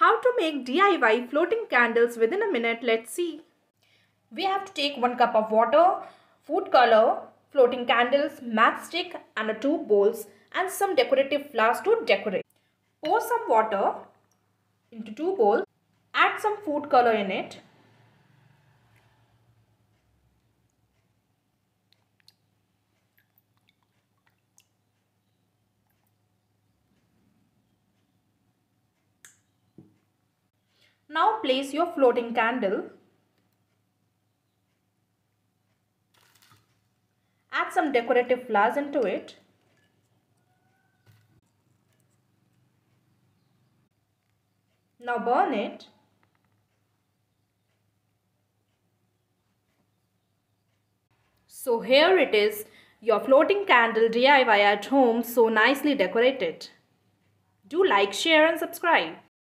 How to make DIY floating candles within a minute, let's see. We have to take 1 cup of water, food color, floating candles, matchstick and a 2 bowls and some decorative flowers to decorate. Pour some water into 2 bowls, add some food color in it. Now place your floating candle. Add some decorative flowers into it. Now burn it. So here it is, your floating candle DIY at home so nicely decorated. Do like, share and subscribe.